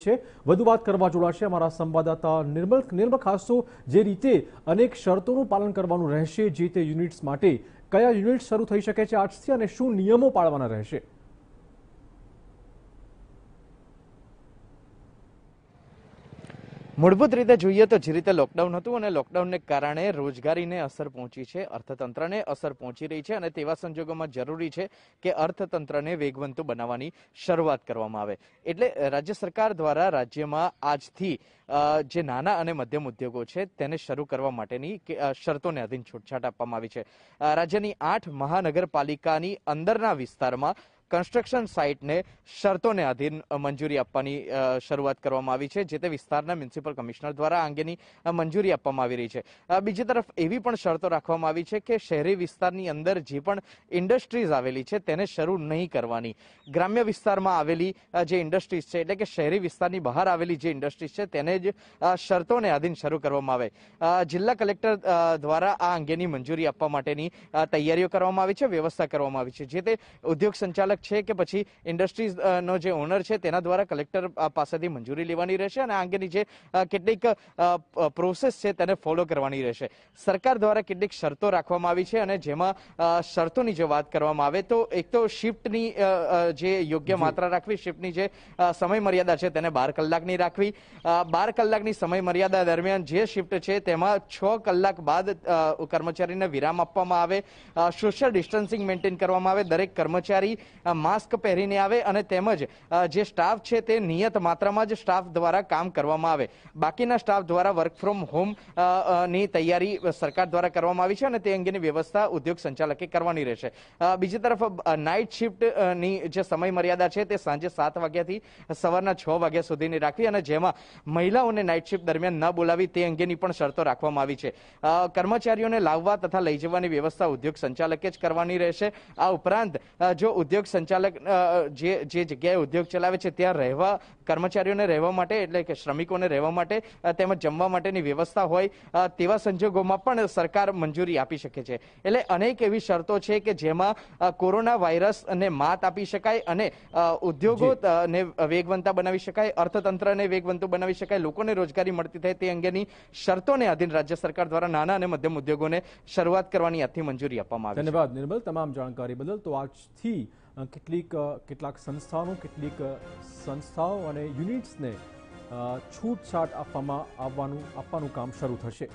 છે. વધુ વાત કરવા જોડાશે અમારા સંવાદદાતા નિર્મલ નિર્મલ ખાસ જે રીતે અનેક શરતોનું પાલન કરવાનું રહેશે, જે તે યુનિટ્સ માટે કયા યુનિટ શરૂ થઈ શકે છે આજથી અને શું નિયમો પાળવાના રહેશે? મૂળભૂત રીતે જોઈએ તો જે રીતે લોકડાઉન હતું અને લોકડાઉનને કારણે રોજગારીને અસર પહોંચી છે, અર્થતંત્રને અસર પહોંચી રહી છે અને તેવા સંજોગોમાં જરૂરી છે કે અર્થતંત્રને વેગવંતુ બનાવવાની શરૂઆત કરવામાં આવે. એટલે રાજ્ય સરકાર દ્વારા રાજ્યમાં આજથી જે નાના અને મધ્યમ ઉદ્યોગો છે તેને શરૂ કરવા માટેની શરતોને અધીન છૂટછાટ આપવામાં આવી છે. રાજ્યની આઠ મહાનગરપાલિકાની અંદરના વિસ્તારમાં કન્સ્ટ્રક્શન સાઇટને શરતોને આધીન મંજૂરી આપવાની શરૂઆત કરવામાં આવી છે, જે તે વિસ્તારના મ્યુનિસિપલ કમિશનર દ્વારા અંગેની મંજૂરી આપવામાં આવી રહી છે. બીજી તરફ એવી પણ શરતો રાખવામાં આવી છે કે શહેરી વિસ્તારની અંદર જે પણ ઇન્ડસ્ટ્રીઝ આવેલી છે તેને શરૂ નહીં કરવાની. ગ્રામ્ય વિસ્તારમાં આવેલી જે ઇન્ડસ્ટ્રીઝ છે, એટલે કે શહેરી વિસ્તારની બહાર આવેલી જે ઇન્ડસ્ટ્રીઝ છે તેને જ શરતોને આધીન શરૂ કરવામાં આવે. જિલ્લા કલેક્ટર દ્વારા આ અંગેની મંજૂરી આપવા માટેની તૈયારીઓ કરવામાં આવી છે, વ્યવસ્થા કરવામાં આવી છે, જે તે ઉદ્યોગ સંચાલક છે કે પછી ઇન્ડસ્ટ્રીઝનો જે ઓનર છે તેના દ્વારા કલેક્ટર પાસેથી મંજૂરી લેવાની રહેશે અને આ અંગેની જે કેટલીક પ્રોસેસ છે તેને ફોલો કરવાની રહેશે. સરકાર દ્વારા કેટલીક શરતો રાખવામાં આવી છે અને જેમાં શરતોની જે વાત કરવામાં આવે તો એક તો શિફ્ટની જે યોગ્ય માત્રા રાખવી શિફ્ટની જે સમય મર્યાદા છે તેને બાર કલાકની રાખવી. બાર કલાકની સમય મર્યાદા દરમિયાન જે શિફ્ટ છે તેમાં છ કલાક બાદ કર્મચારીને વિરામ આપવામાં આવે. સોશિયલ ડિસ્ટન્સિંગ મેન્ટેન કરવામાં આવે. દરેક કર્મચારી માસ્ક પહેરીને આવે અને તેમજ જે સ્ટાફ છે તે નિયત માત્રામાં જ સ્ટાફ દ્વારા કામ કરવામાં આવે. બાકીના સ્ટાફ દ્વારા વર્ક ફ્રોમ હોમની તૈયારી સરકાર દ્વારા કરવામાં આવી છે અને તે અંગેની વ્યવસ્થા ઉદ્યોગ સંચાલકે કરવાની રહેશે. બીજી તરફ નાઇટ શિફ્ટની જે સમય મર્યાદા છે તે સાંજે સાત વાગ્યાથી સવારના છ વાગ્યા સુધીની રાખવી અને જેમાં મહિલાઓને નાઇટ શિફ્ટ દરમિયાન ન બોલાવી તે અંગેની પણ શરતો રાખવામાં આવી છે. કર્મચારીઓને લાવવા તથા લઈ જવાની વ્યવસ્થા ઉદ્યોગ સંચાલકે જ કરવાની રહેશે. આ ઉપરાંત જો ઉદ્યોગ સંચાલક જે જે જગ્યાએ ઉદ્યોગ ચલાવે છે ત્યાં રહેવા કર્મચારીઓને રહેવા માટે એટલે કે શ્રમિકોને રહેવા માટે તેમજ જમવા માટેની વ્યવસ્થા હોય તેવા સંજોગોમાં પણ સરકાર મંજૂરી આપી શકે છે. એટલે અનેક એવી શરતો છે કે જેમાં કોરોના કોરોના વાયરસને માત આપી શકાય અને ઉદ્યોગો ને વેગવંતા બનાવી શકાય અર્થતંત્રને વેગવંતુ બનાવી શકાય લોકોને રોજગારી મળતી થાય તે અંગેની શરતોને આધીન રાજ્ય સરકાર દ્વારા નાના અને મધ્યમ ઉદ્યોગોને શરૂઆત કરવાની આજથી મંજૂરી આપવામાં આવી છે. ધન્યવાદ નિર્મલ. તમામ જાણકારી બદલ તો આજથી કેટલીક કેટલાક સંસ્થાઓ કેટલીક સંસ્થાઓ અને યુનિટ્સને છૂટછાટ આપવામાં આવવાનું આપવાનું કામ શરૂ થશે.